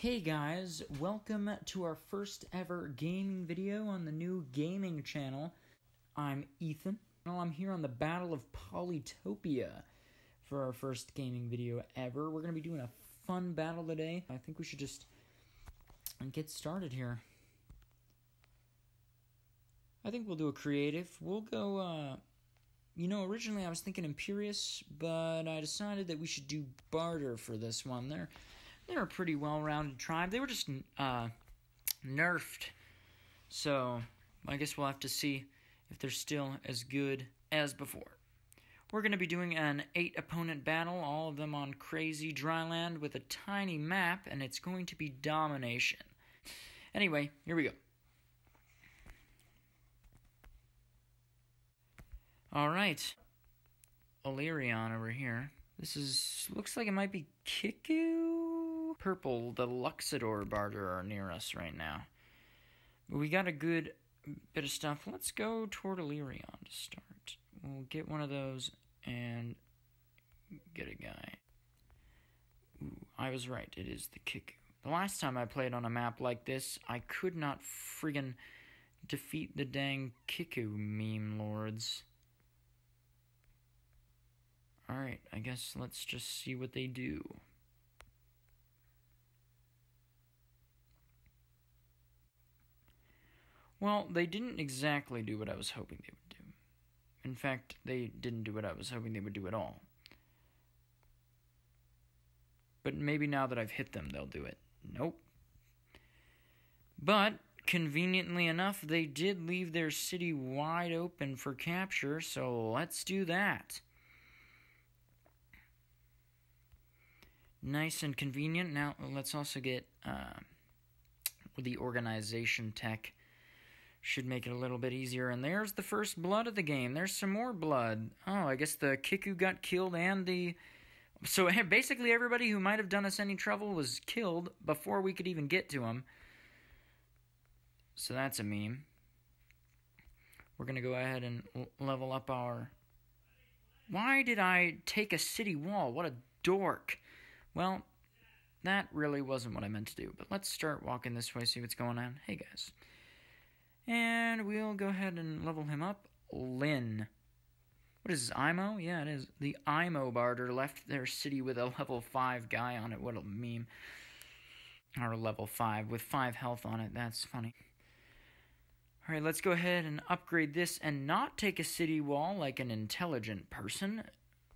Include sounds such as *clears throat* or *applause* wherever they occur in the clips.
Hey guys, welcome to our first ever gaming video on the new gaming channel. I'm Ethan. Well, I'm here on the Battle of Polytopia for our first gaming video ever. We're going to be doing a fun battle today. I think we should just get started here. I think we'll do a creative. We'll go, uh, you know, originally I was thinking Imperius, but I decided that we should do Bardur for this one. They're they're a pretty well-rounded tribe. They were just uh, nerfed, so I guess we'll have to see if they're still as good as before. We're going to be doing an eight opponent battle, all of them on crazy dryland with a tiny map, and it's going to be domination. Anyway, here we go. All right. Elyrion over here. This is looks like it might be Kickoo. Purple, the Luxidoor Bardur are near us right now. We got a good bit of stuff. Let's go toward to start. We'll get one of those and get a guy. Ooh, I was right. It is the Kickoo. The last time I played on a map like this, I could not friggin' defeat the dang Kickoo meme lords. Alright, I guess let's just see what they do. Well, they didn't exactly do what I was hoping they would do. In fact, they didn't do what I was hoping they would do at all. But maybe now that I've hit them, they'll do it. Nope. But, conveniently enough, they did leave their city wide open for capture, so let's do that. nice and convenient. Now let's also get uh, the organization tech. Should make it a little bit easier. And there's the first blood of the game. There's some more blood. Oh, I guess the Kickoo got killed and the. So *laughs* basically, everybody who might have done us any trouble was killed before we could even get to them. So that's a meme. We're going to go ahead and level up our. Why did I take a city wall? What a dork. Well, that really wasn't what I meant to do, but let's start walking this way, see what's going on. Hey, guys. And we'll go ahead and level him up. Lyn. What is this, Ai-Mo? Yeah, it is. The Ai-Mo Bardur left their city with a level 5 guy on it. What a meme. Or level 5 with 5 health on it. That's funny. Alright, let's go ahead and upgrade this and not take a city wall like an intelligent person.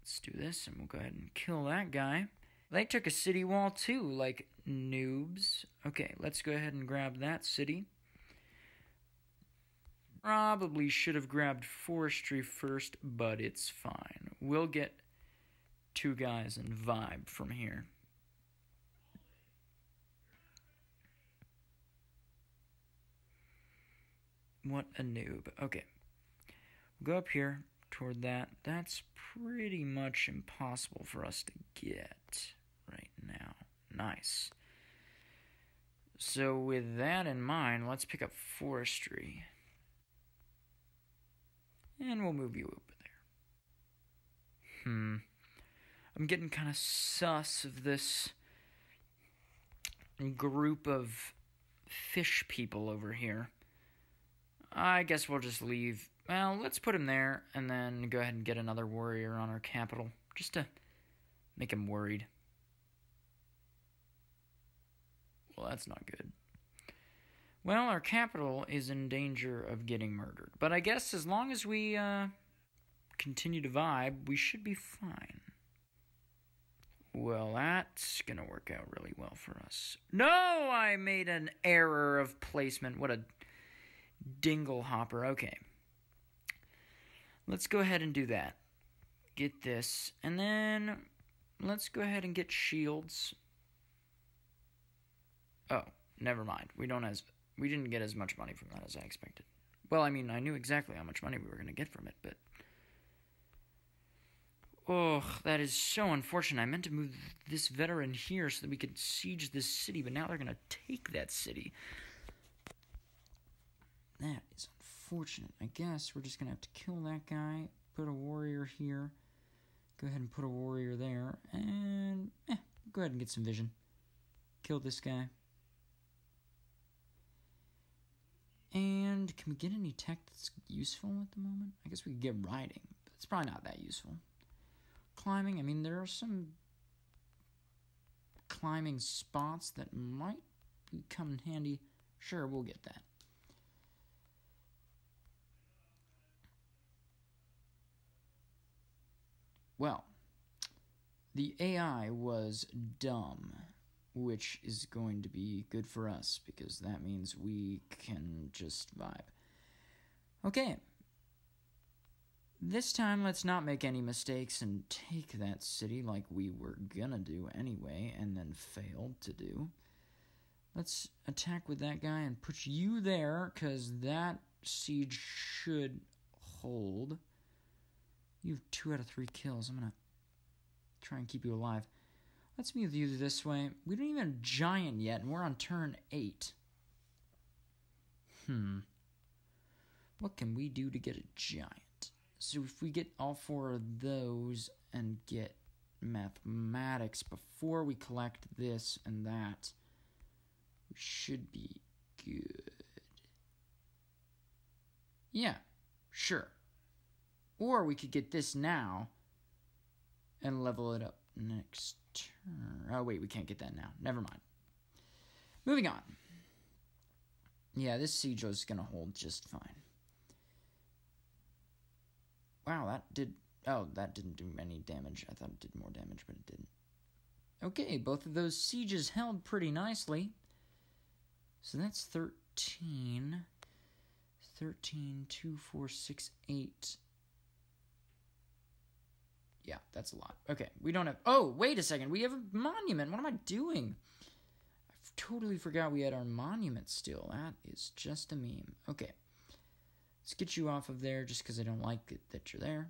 Let's do this, and we'll go ahead and kill that guy. They took a city wall too, like noobs. Okay, let's go ahead and grab that city. Probably should have grabbed forestry first, but it's fine. We'll get two guys and vibe from here. What a noob. Okay. We'll go up here toward that. That's pretty much impossible for us to get right now. Nice. So, with that in mind, let's pick up forestry. And we'll move you over there. Hmm. I'm getting kind of sus of this group of fish people over here. I guess we'll just leave. Well, let's put him there and then go ahead and get another warrior on our capital just to make him worried. Well, that's not good. Well, our capital is in danger of getting murdered. But I guess as long as we uh, continue to vibe, we should be fine. Well, that's going to work out really well for us. No, I made an error of placement. What a dingle hopper. Okay. Let's go ahead and do that. Get this. And then let's go ahead and get shields. Oh, never mind. We don't as we didn't get as much money from that as I expected. Well, I mean, I knew exactly how much money we were going to get from it, but Oh, that is so unfortunate. I meant to move this veteran here so that we could siege this city, but now they're going to take that city. That is unfortunate. I guess we're just going to have to kill that guy, put a warrior here, go ahead and put a warrior there, and eh, go ahead and get some vision. Kill this guy. And can we get any tech that's useful at the moment? I guess we could get riding, but it's probably not that useful. Climbing, I mean, there are some climbing spots that might come in handy. Sure, we'll get that. Well, the AI was dumb, which is going to be good for us because that means we can just vibe. Okay. This time, let's not make any mistakes and take that city like we were gonna do anyway and then failed to do. Let's attack with that guy and put you there because that siege should hold. You have two out of three kills. I'm gonna try and keep you alive. Let's move you this way. We don't even have a giant yet, and we're on turn eight. Hmm. What can we do to get a giant? So if we get all four of those and get mathematics before we collect this and that, we should be good. Yeah, sure. Or we could get this now and level it up next turn. Oh, wait, we can't get that now. Never mind. Moving on. Yeah, this siege is going to hold just fine. Wow, that did. Oh, that didn't do any damage. I thought it did more damage, but it didn't. Okay, both of those sieges held pretty nicely. So that's 13. 13, 2, 4, 6, 8. Yeah, that's a lot. Okay, we don't have. Oh, wait a second. We have a monument. What am I doing? I totally forgot we had our monument still. That is just a meme. Okay. Let's get you off of there just because I don't like it that you're there.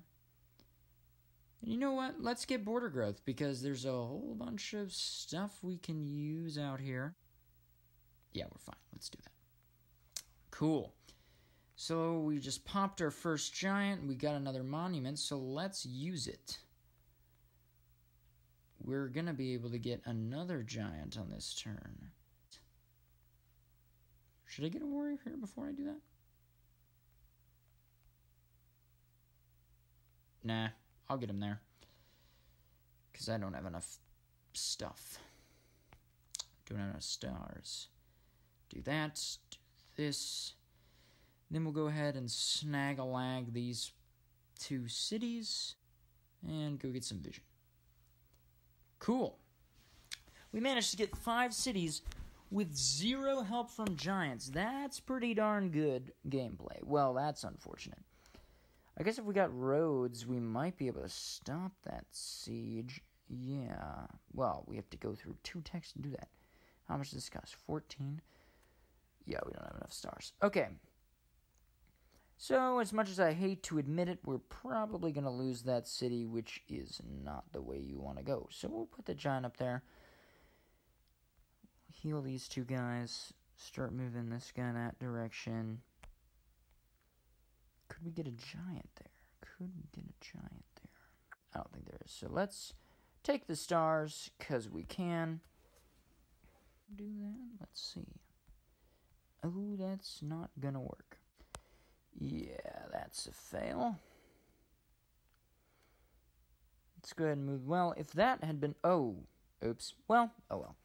And you know what? Let's get border growth because there's a whole bunch of stuff we can use out here. Yeah, we're fine. Let's do that. Cool. So we just popped our first giant. We got another monument, so let's use it we're going to be able to get another giant on this turn. Should I get a warrior here before I do that? Nah, I'll get him there. Because I don't have enough stuff. Don't have enough stars. Do that, do this. Then we'll go ahead and snag a lag these two cities and go get some vision. Cool. We managed to get five cities with zero help from giants. That's pretty darn good gameplay. Well, that's unfortunate. I guess if we got roads, we might be able to stop that siege. Yeah. Well, we have to go through two texts to do that. How much does this cost? 14? Yeah, we don't have enough stars. Okay. So, as much as I hate to admit it, we're probably going to lose that city, which is not the way you want to go. So, we'll put the giant up there. Heal these two guys. Start moving this guy that direction. Could we get a giant there? Could we get a giant there? I don't think there is. So, let's take the stars, because we can. Do that. Let's see. Oh, that's not going to work. Yeah, that's a fail. Let's go ahead and move. Well, if that had been. Oh, oops. Well, oh well.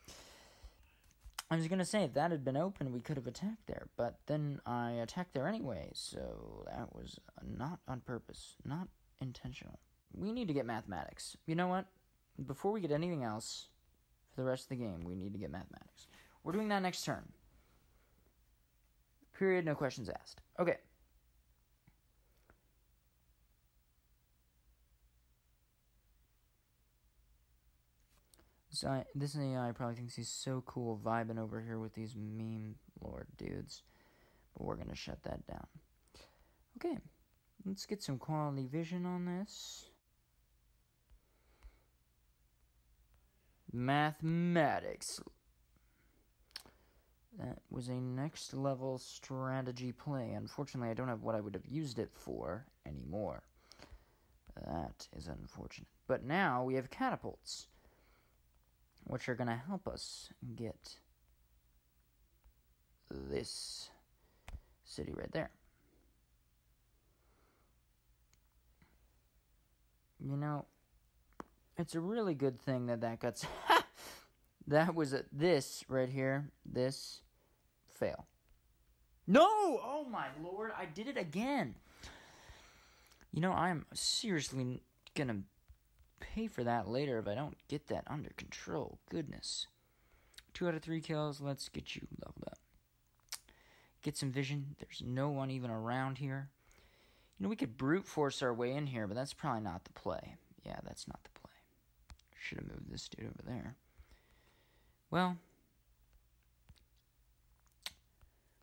I was gonna say, if that had been open, we could have attacked there, but then I attacked there anyway, so that was not on purpose, not intentional. We need to get mathematics. You know what? Before we get anything else, for the rest of the game, we need to get mathematics. We're doing that next turn. Period, no questions asked. Okay. So this AI probably thinks he's so cool vibing over here with these meme lord dudes. But we're gonna shut that down. Okay, let's get some quality vision on this. Mathematics. That was a next level strategy play. Unfortunately, I don't have what I would have used it for anymore. That is unfortunate. But now we have catapults which are going to help us get this city right there. You know, it's a really good thing that that got. *laughs* that was a, this right here. This fail. No! Oh my lord, I did it again. You know, I'm seriously gonna pay for that later if I don't get that under control. Goodness. Two out of three kills. Let's get you leveled up. Get some vision. There's no one even around here. You know, we could brute force our way in here, but that's probably not the play. Yeah, that's not the play. Should have moved this dude over there. Well,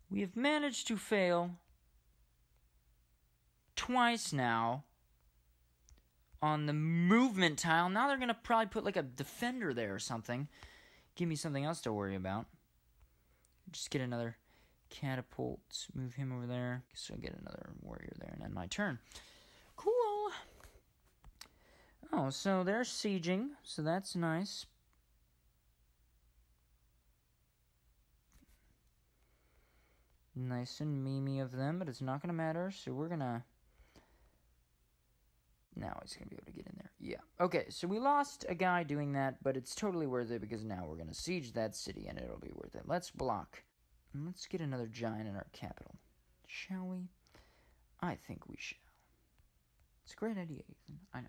we have managed to fail twice now on the movement tile. Now they're going to probably put like a defender there or something. Give me something else to worry about. Just get another catapult. Move him over there. So get another warrior there and end my turn. Cool. Oh, so they're sieging. So that's nice. Nice and memey of them, but it's not going to matter. So we're going to now he's going to be able to get in there. Yeah. Okay, so we lost a guy doing that, but it's totally worth it because now we're going to siege that city and it'll be worth it. Let's block. And let's get another giant in our capital. Shall we? I think we shall. It's a great idea, Ethan. I know.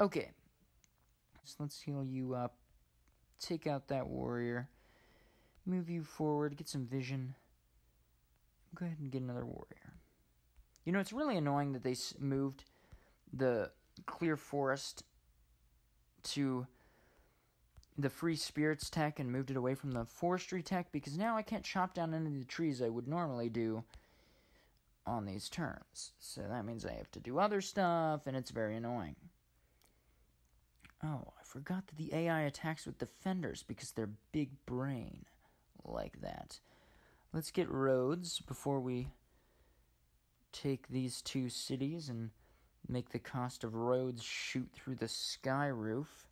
Okay. So let's heal you up. Take out that warrior. Move you forward. Get some vision. Go ahead and get another warrior. You know, it's really annoying that they moved the clear forest to the free spirits tech and moved it away from the forestry tech because now I can't chop down any of the trees I would normally do on these turns. So that means I have to do other stuff and it's very annoying. Oh, I forgot that the AI attacks with defenders because they're big brain like that. Let's get roads before we take these two cities and make the cost of roads shoot through the sky roof.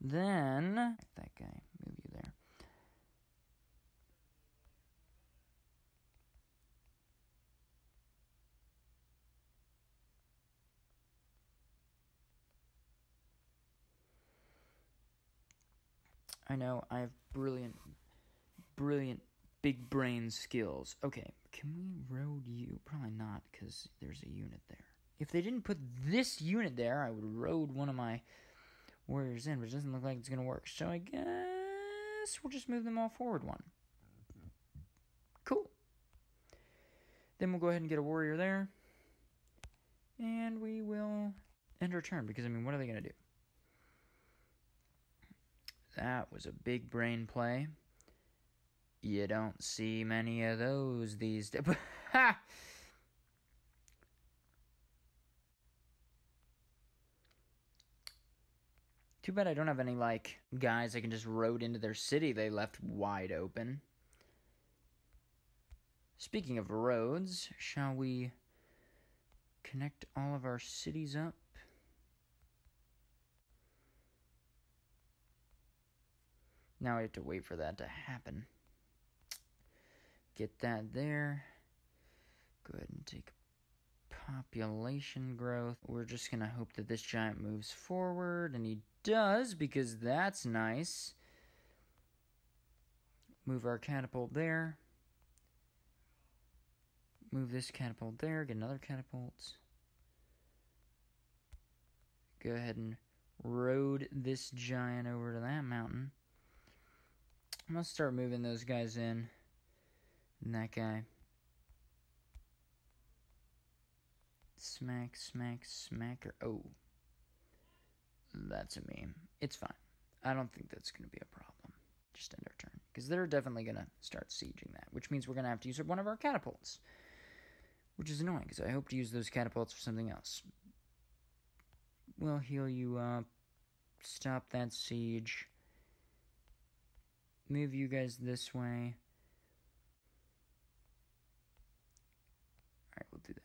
Then, that guy, move you there. I know I have brilliant, brilliant big brain skills. Okay, can we road you? Probably not, because there's a unit there. If they didn't put this unit there, I would road one of my warriors in, but it doesn't look like it's going to work. So I guess we'll just move them all forward one. Cool. Then we'll go ahead and get a warrior there. And we will end our turn, because, I mean, what are they going to do? That was a big brain play. You don't see many of those these days. *laughs* Too bad I don't have any, like, guys I can just road into their city they left wide open. Speaking of roads, shall we connect all of our cities up? Now I have to wait for that to happen. Get that there. Go ahead and take population growth. We're just going to hope that this giant moves forward, and he does because that's nice. Move our catapult there. Move this catapult there, get another catapult. Go ahead and road this giant over to that mountain. I'm going to start moving those guys in. And that guy. Smack, smack, smacker. Oh. That's a meme. It's fine. I don't think that's going to be a problem. Just end our turn. Because they're definitely going to start sieging that. Which means we're going to have to use one of our catapults. Which is annoying, because I hope to use those catapults for something else. We'll heal you up. Stop that siege. Move you guys this way. Alright, we'll do that.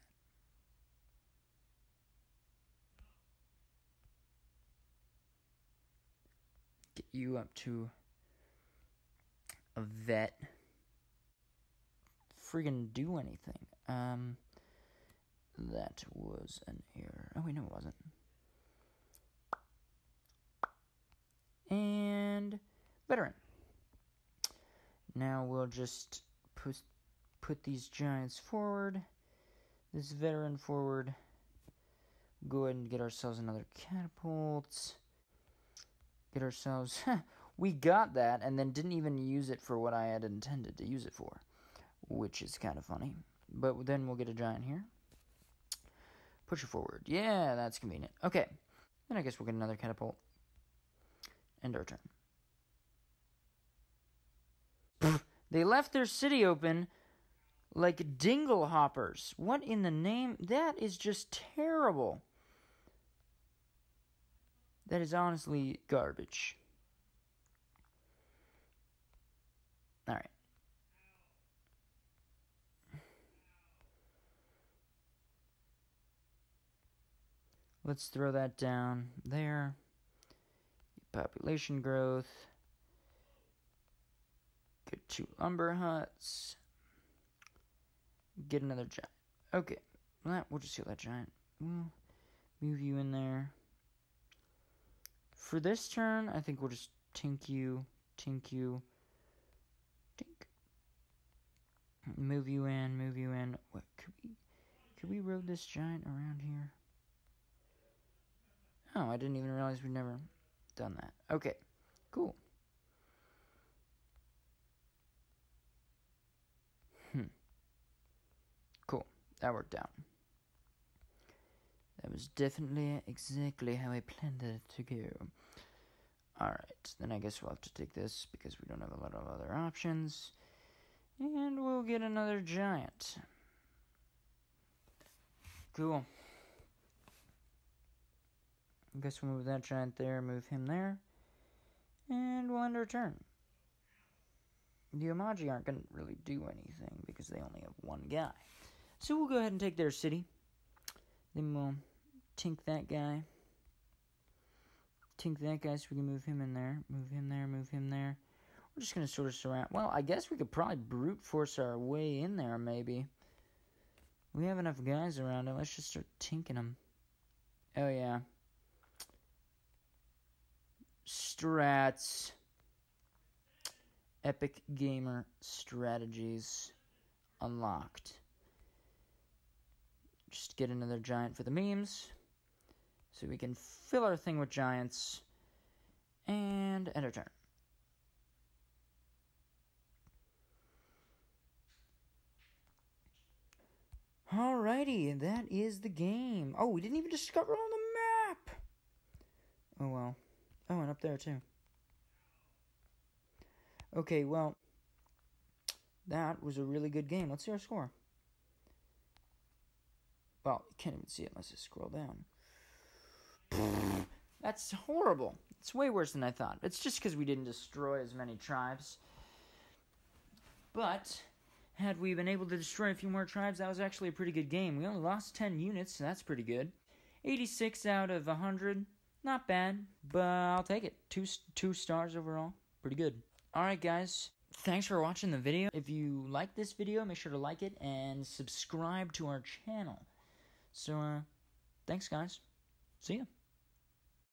You up to a vet. Friggin' do anything. Um, that was an error. Oh, wait, no, it wasn't. And veteran. Now we'll just put, put these giants forward. This veteran forward. Go ahead and get ourselves another catapult. Get ourselves. *laughs* we got that and then didn't even use it for what I had intended to use it for. Which is kind of funny. But then we'll get a giant here. Push it forward. Yeah, that's convenient. Okay. Then I guess we'll get another catapult. End our turn. they left their city open like dingle hoppers. What in the name? That is just terrible. That is honestly garbage. All right. Let's throw that down there. Population growth. Get two lumber huts. Get another giant. Okay. Well, we'll just kill that giant. We'll move you in there. For this turn, I think we'll just tink you, tink you, tink. Move you in, move you in. What could we could we road this giant around here? Oh, I didn't even realize we'd never done that. Okay, cool. Hmm. Cool. That worked out. That was definitely exactly how I planned it to go. Alright, then I guess we'll have to take this because we don't have a lot of other options. And we'll get another giant. Cool. I guess we'll move that giant there, move him there. And we'll end our turn. The Oumaji aren't going to really do anything because they only have one guy. So we'll go ahead and take their city. Then we'll tink that guy. Tink that guy so we can move him in there. Move him there, move him there. We're just going to sort of surround. Well, I guess we could probably brute force our way in there, maybe. We have enough guys around it. Let's just start tinking them. Oh, yeah. Strats. Epic Gamer strategies unlocked. Just get another giant for the memes. So we can fill our thing with giants. And end our turn. Alrighty, and that is the game. Oh, we didn't even discover on the map. Oh well. Oh, and up there too. Okay, well, that was a really good game. Let's see our score. Well, you can't even see it unless you scroll down. *clears throat* That's horrible. It's way worse than I thought. It's just because we didn't destroy as many tribes. But, had we been able to destroy a few more tribes, that was actually a pretty good game. We only lost 10 units, so that's pretty good. 86 out of 100. Not bad, but I'll take it. Two, two stars overall. Pretty good. Alright, guys thanks for watching the video. If you like this video, make sure to like it and subscribe to our channel. So, uh, thanks, guys. See ya.